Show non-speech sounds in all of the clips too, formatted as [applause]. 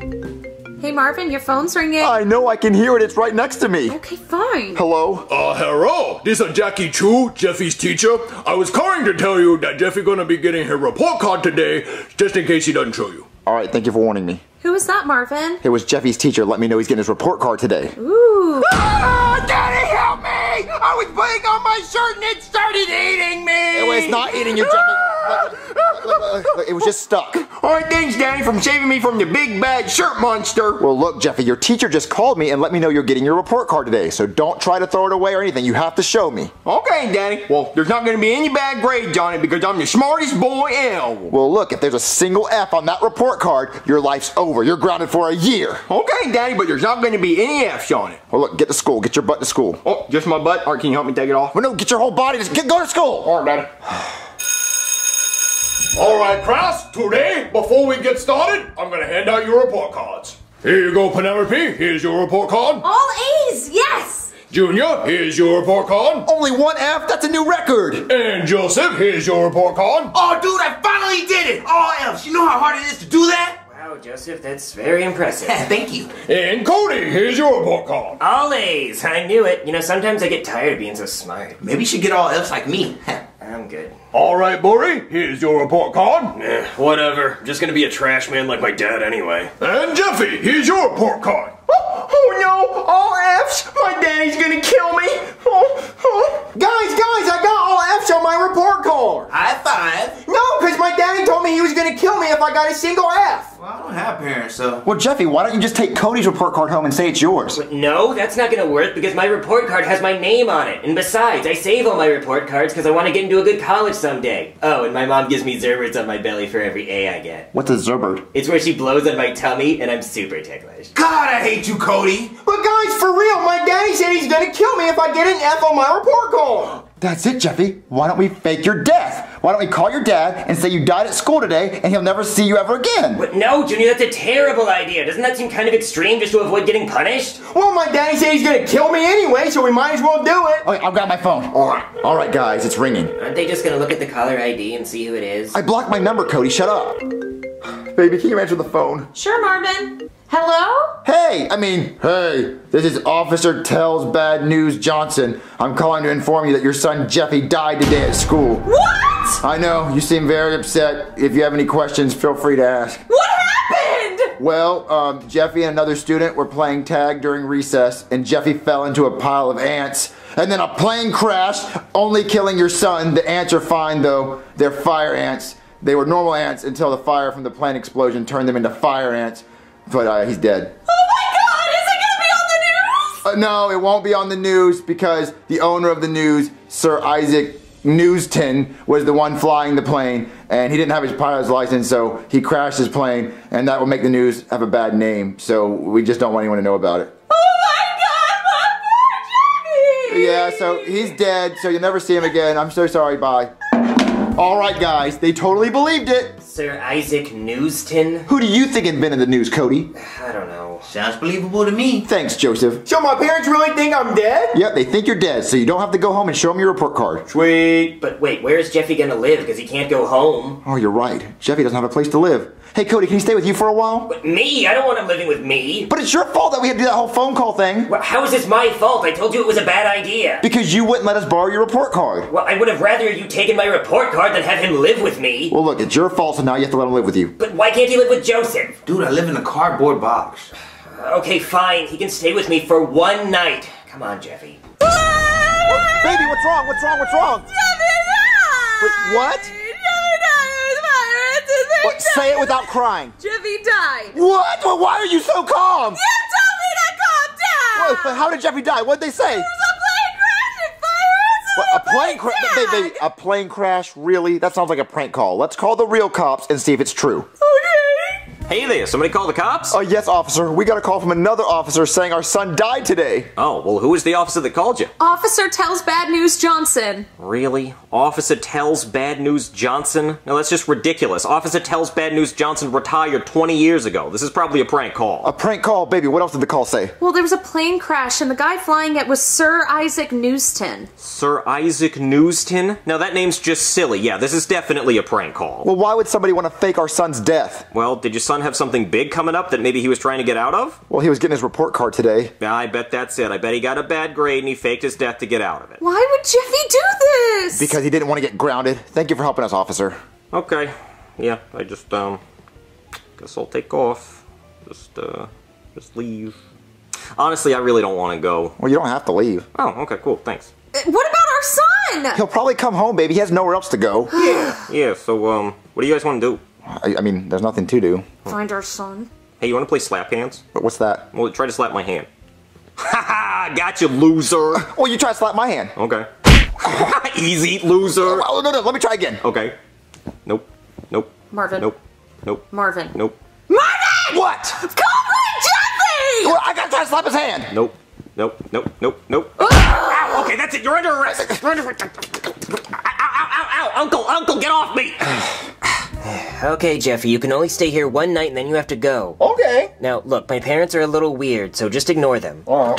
Hey Marvin, your phone's ringing. I know I can hear it. It's right next to me. okay, fine. Hello? Uh, hello. This is Jackie Chu, Jeffy's teacher. I was calling to tell you that Jeffy gonna be getting her report card today, just in case he doesn't show you. All right, thank you for warning me. Who is that, Marvin? It was Jeffy's teacher. Let me know he's getting his report card today. Ooh. Ah, Daddy, help me! I was putting on my shirt and it started eating me! It was not eating you, Jeffy. Look, look, look, look, It was just stuck. All right, thanks, Daddy, from saving me from the big bad shirt monster. Well, look, Jeffy, your teacher just called me and let me know you're getting your report card today. So don't try to throw it away or anything. You have to show me. Okay, Daddy. Well, there's not gonna be any bad grades on it because I'm the smartest boy ever. Well, look, if there's a single F on that report card, your life's over. You're grounded for a year. Okay, Daddy, but there's not gonna be any F's on it. Well, look, get to school. Get your butt to school. Oh, just my butt? All right, can you help me take it off? Well, no, get your whole body. Just get, go to school. All right, Daddy. [sighs] All right, class. Today, before we get started, I'm gonna hand out your report cards. Here you go, Penelope. Here's your report card. All A's, yes! Junior, here's your report card. Only one F? That's a new record. And Joseph, here's your report card. Oh, dude, I finally did it! All F's. You know how hard it is to do that? Wow, Joseph, that's very impressive. [laughs] Thank you. And Cody, here's your report card. All A's, I knew it. You know, sometimes I get tired of being so smart. Maybe you should get all F's like me. [laughs] I'm good. All right, Bori, here's your report card. Eh, whatever. I'm just gonna be a trash man like my dad anyway. And Jeffy, here's your report card. Oh, oh no, all F's? My daddy's gonna kill me. Oh, oh. Guys, guys, I got all F's on my report card. High five. No, because my daddy told me he was gonna kill me if I got a single F. Well, I don't have parents, so. Well, Jeffy, why don't you just take Cody's report card home and say it's yours? But no, that's not gonna work because my report card has my name on it. And besides, I save all my report cards because I want to get into a good college someday. Oh, and my mom gives me Zerberts on my belly for every A I get. What's a Zerbert? It's where she blows on my tummy and I'm super ticklish. God, I hate you, Cody. But guys, for real, my daddy said he's gonna kill me if I get an F on my report card. That's it, Jeffy. Why don't we fake your death? Why don't we call your dad and say you died at school today and he'll never see you ever again? But no, Junior, that's a terrible idea. Doesn't that seem kind of extreme just to avoid getting punished? Well, my daddy said he's gonna kill me anyway, so we might as well do it. Okay, I've got my phone. All right. All right, guys, it's ringing. Aren't they just gonna look at the caller ID and see who it is? I blocked my number, Cody. Shut up. Baby, can you answer the phone? Sure, Marvin. Hello? Hey, I mean, hey, this is Officer Tells Bad News Johnson. I'm calling to inform you that your son Jeffy died today at school. What? I know, you seem very upset. If you have any questions, feel free to ask. What happened? Well, um, Jeffy and another student were playing tag during recess, and Jeffy fell into a pile of ants. And then a plane crashed, only killing your son. The ants are fine, though. They're fire ants. They were normal ants until the fire from the plane explosion turned them into fire ants. But uh, he's dead. Oh my god, is it gonna be on the news? Uh, no, it won't be on the news because the owner of the news, Sir Isaac Newston, was the one flying the plane, and he didn't have his pilot's license, so he crashed his plane, and that will make the news have a bad name. So we just don't want anyone to know about it. Oh my god, my poor Jimmy! Yeah, so he's dead, so you'll never see him again. I'm so sorry, bye. All right, guys, they totally believed it. Sir Isaac Newston? Who do you think invented the news, Cody? I don't know. Sounds believable to me. Thanks, Joseph. So my parents really think I'm dead? Yep, they think you're dead, so you don't have to go home and show them your report card. Sweet. But wait, where's Jeffy gonna live? Because he can't go home. Oh, you're right. Jeffy doesn't have a place to live. Hey, Cody, can he stay with you for a while? But me? I don't want him living with me. But it's your fault that we had to do that whole phone call thing. Well, how is this my fault? I told you it was a bad idea. Because you wouldn't let us borrow your report card. Well, I would have rather you taken my report card than have him live with me. Well, look, it's your fault, so now you have to let him live with you. But why can't he live with Joseph? Dude, I live in a cardboard box. Okay, fine. He can stay with me for one night. Come on, Jeffy. Baby, what's wrong? What's wrong? What's wrong? Wait, what? What? Say it without crying. Jeffy died. What? Well, why are you so calm? You told me to calm down! What, but how did Jeffy die? What'd they say? A plane crash? A plane crash? Really? That sounds like a prank call. Let's call the real cops and see if it's true. Hey there, somebody call the cops? Oh, yes, officer. We got a call from another officer saying our son died today. Oh, well, who was the officer that called you? Officer tells Bad News Johnson. Really? Officer tells Bad News Johnson? No, that's just ridiculous. Officer tells Bad News Johnson retired 20 years ago. This is probably a prank call. A prank call? Baby, what else did the call say? Well, there was a plane crash, and the guy flying it was Sir Isaac Newston. Sir Isaac Newston? Now that name's just silly. Yeah, this is definitely a prank call. Well, why would somebody want to fake our son's death? Well, did your son son have something big coming up that maybe he was trying to get out of? Well, he was getting his report card today. Yeah, I bet that's it. I bet he got a bad grade and he faked his death to get out of it. Why would Jeffy do this? Because he didn't want to get grounded. Thank you for helping us, officer. Okay. Yeah, I just, um, guess I'll take off. Just, uh, just leave. Honestly, I really don't want to go. Well, you don't have to leave. Oh, okay, cool, thanks. Uh, What about our son? He'll probably come home, baby. He has nowhere else to go. Yeah, yeah, so, um, what do you guys want to do? I, I mean, there's nothing to do. Find our son. Hey, you want to play slap hands? But what's that? Well, try to slap my hand. Ha ha! Got you, loser! [laughs] Well, you try to slap my hand. Okay. [laughs] Easy, loser! Oh, oh, no, no, let me try again. Okay. Nope. Nope. Marvin. Nope. Nope. Marvin. Nope. Marvin! What? Comrade Jeffy! Well, I gotta try to slap his hand. Nope. Nope. Nope. Nope. Nope. Ow! Okay, that's it. You're under arrest. You're under arrest. Ow! Ow! Ow! Ow! Uncle! Uncle! Get off me! [sighs] [sighs] [sighs] [sighs] Okay, Jeffy, you can only stay here one night and then you have to go. Okay. Now, look, my parents are a little weird, so just ignore them. Oh.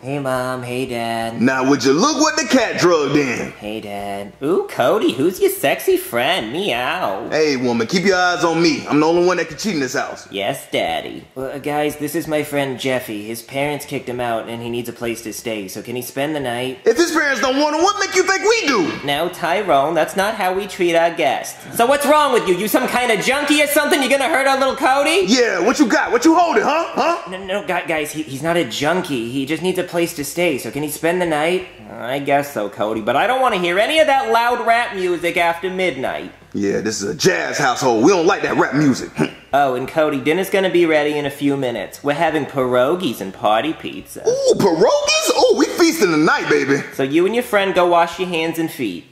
Hey, Mom. Hey, Dad. Now, would you look what the cat drugged in? Hey, Dad. Ooh, Cody, who's your sexy friend? Meow. Hey, woman, keep your eyes on me. I'm the only one that can cheat in this house. Yes, Daddy. Well, uh, guys, this is my friend Jeffy. His parents kicked him out and he needs a place to stay, so can he spend the night? If his parents don't want him, what make you think we do? Now, Tyrone, that's not how we treat our guests. So what's wrong with you? You some kind of junkie or something? You gonna hurt our little Cody? Yeah, what you got? What you holding, huh? Huh? No, no, gu- guys, he, he's not a junkie. He just needs a place to stay, so can he spend the night? I guess so, Cody, but I don't want to hear any of that loud rap music after midnight. Yeah, this is a jazz household. We don't like that rap music. [laughs] Oh, and Cody, dinner's gonna be ready in a few minutes. We're having pierogies and party pizza. Ooh, pierogies? Oh, we feasting tonight, baby. So you and your friend go wash your hands and feet.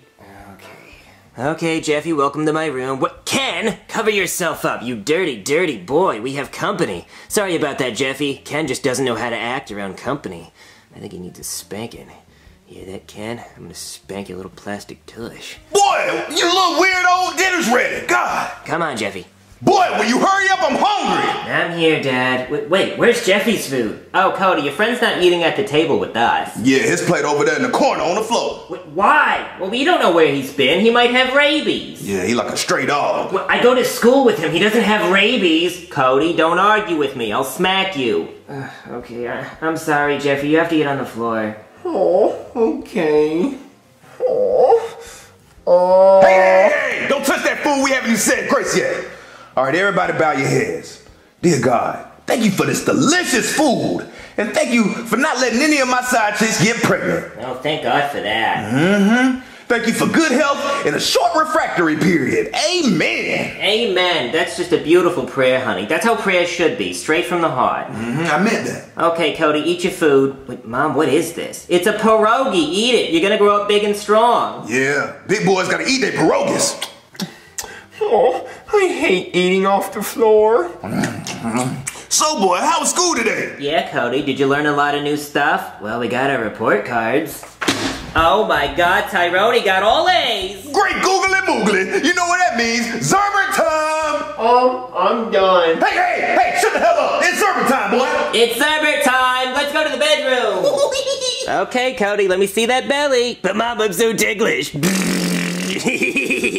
Okay. Jeffy, welcome to my room. What? Ken, cover yourself up, you dirty, dirty boy. We have company. Sorry about that, Jeffy. Ken just doesn't know how to act around company. I think he needs a spanking. Hear that, Ken? I'm gonna spank your little plastic tush. Boy, you little weirdo. Dinner's ready. God. Come on, Jeffy. Boy, will you hurry up? I'm hungry. I'm here, Dad. Wait, wait, where's Jeffy's food? Oh, Cody, your friend's not eating at the table with us. Yeah, his plate over there in the corner on the floor. Wait, why? Well, we don't know where he's been. He might have rabies. Yeah, he like a stray dog. Well, I go to school with him. He doesn't have rabies. Cody, don't argue with me. I'll smack you. okay, I, I'm sorry, Jeffy. You have to get on the floor. Oh, okay. Oh. Oh. Hey, hey, hey! Don't touch that food we haven't even said grace yet. All right, everybody bow your heads. Dear God, thank you for this delicious food. And thank you for not letting any of my side chicks get pregnant. Oh, thank God for that. Mm-hmm. Thank you for good health in a short refractory period. Amen. Amen. That's just a beautiful prayer, honey. That's how prayer should be, straight from the heart. Mm-hmm, I meant that. Okay, Cody, eat your food. Wait, Mom, what is this? It's a pierogi. Eat it. You're gonna grow up big and strong. Yeah, big boys gotta eat their pierogies. Oh, I hate eating off the floor. So, boy, how was school today? Yeah, Cody, did you learn a lot of new stuff? Well, we got our report cards. Oh my god, Tyrone he got all A's! Great googly moogly. You know what that means? Zerber time. Um, oh, I'm done. Hey, hey, hey, shut the hell up. It's Zerber time, boy. It's Herbert time! Let's go to the bedroom! [laughs] okay, Cody, let me see that belly. But Mom, I'm so ticklish.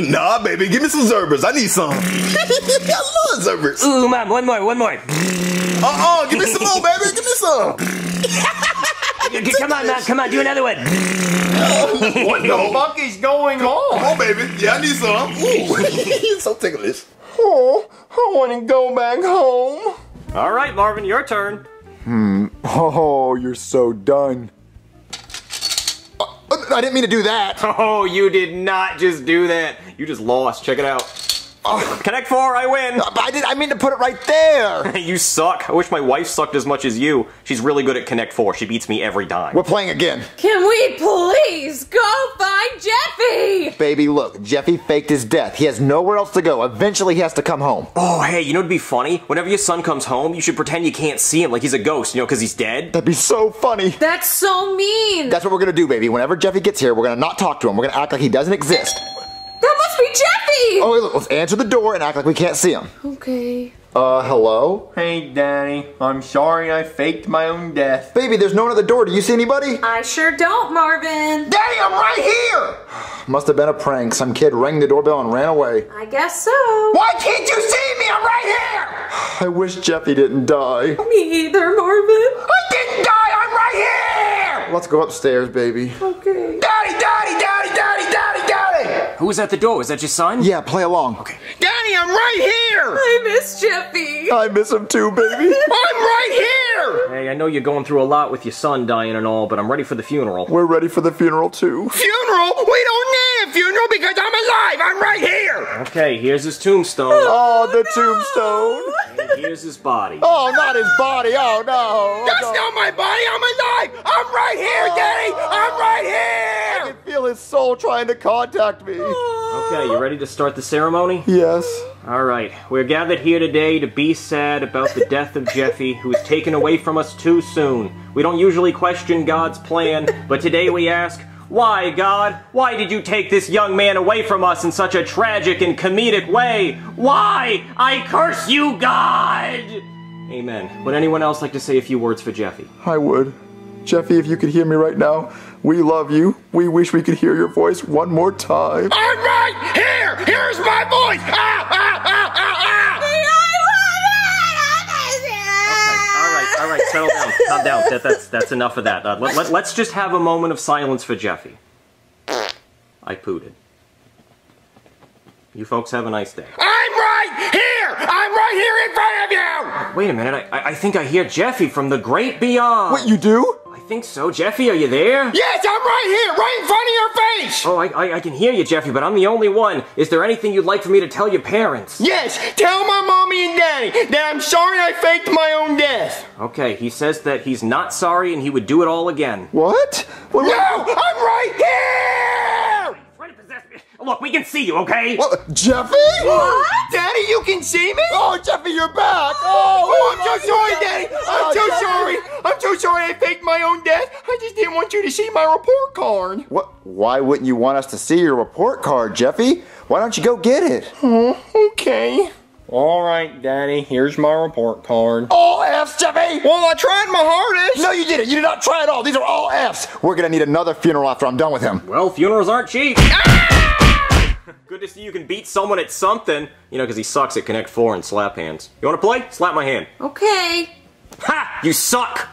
Nah, baby, give me some Zerbers. I need some. [laughs] I love Zerbers. Ooh, Mom, one more, one more. Uh-uh, give me some more, baby. Give me some. come on, Mom, come on, do another one. What the fuck is going Come on? on, baby. Yeah, I need some. Ooh, [laughs] so ticklish. Oh, I want to go back home. All right, Marvin, your turn. Hmm. Oh, you're so done. Uh, I didn't mean to do that. [laughs] Oh, you did not just do that. You just lost. Check it out. Oh, Connect four, I win. I did. I mean to put it right there. [laughs] you suck. I wish my wife sucked as much as you. She's really good at Connect Four. She beats me every time. We're playing again, Can we please go find Jeffy? baby. Look, Jeffy faked his death. He has nowhere else to go. Eventually, he has to come home. Oh, hey, you know what'd be funny? Whenever your son comes home, you should pretend you can't see him like he's a ghost, you know, because he's dead. That'd be so funny. That's so mean. That's what we're gonna do, baby. Whenever Jeffy gets here, we're gonna not talk to him. We're gonna act like he doesn't exist. that must be Jeffy. Oh, wait, look, let's answer the door and act like we can't see him. Okay. Uh, hello? Hey, Daddy. I'm sorry I faked my own death. Baby, there's no one at the door. Do you see anybody? I sure don't, Marvin. Daddy, I'm right here! [sighs] Must have been a prank. Some kid rang the doorbell and ran away. I guess so. Why can't you see me? I'm right here! [sighs] I wish Jeffy didn't die. Me either, Marvin. I didn't die. I'm right here. Let's go upstairs, baby. Okay. Who was at the door? Was that your son? Yeah, play along. Okay. Daddy, I'm right here. I miss Jeffy. I miss him too, baby. [laughs] I'm right here. Hey, I know you're going through a lot with your son dying and all, but I'm ready for the funeral. We're ready for the funeral too. Funeral? We don't need a funeral because I'm alive. I'm right here. Okay, here's his tombstone. Oh, the tombstone. Oh, and here's his body. Oh, not his body. Oh no. Oh, That's oh, not my body. I'm alive. I'm right here, Daddy. I'm right here. I can feel his soul trying to contact me. Okay, you ready to start the ceremony? Yes. All right, we're gathered here today to be sad about the death of Jeffy, who was taken away from us too soon. We don't usually question God's plan, but today we ask, why, God? Why did you take this young man away from us in such a tragic and comedic way? Why? I curse you, God! Amen. Would anyone else like to say a few words for Jeffy? I would. Jeffy, if you could hear me right now, we love you. We wish we could hear your voice one more time. I'm right here. Here's my voice. Ah, settle down, calm down. That, that's that's enough of that. Uh, let, let, let's just have a moment of silence for Jeffy. I pooted. You folks have a nice day. I'm right here. I'm right here in front of you. Wait a minute, I, I I think I hear Jeffy from the great beyond. What, you do? I think so. Jeffy, are you there? Yes, I'm right here, right in front of your face. Oh, I, I, I can hear you, Jeffy, but I'm the only one. Is there anything you'd like for me to tell your parents? Yes, tell my mommy and daddy that I'm sorry I faked my own death. Okay, he says that he's not sorry and he would do it all again. What? What? No, I'm right here. Trying to possess me. Look, we can see you, okay? what? Jeffy? What? Daddy, you can see me? Oh, Jeffy, you're back. Oh, Oh, I'm so sorry, Daddy. I'm so sorry. I'm so sorry I faked my own death. I just didn't want you to see my report card. What? Why wouldn't you want us to see your report card, Jeffy? Why don't you go get it? Oh, okay. All right, Daddy, here's my report card. All F's, Jeffy! Well, I tried my hardest. No, you didn't. You did not try at all. These are all F's. We're gonna need another funeral after I'm done with him. Well, funerals aren't cheap. Ah! [laughs] Good to see you can beat someone at something. You know, because he sucks at Connect 4 and slap hands. You want to play? Slap my hand. Okay. Ha! You suck!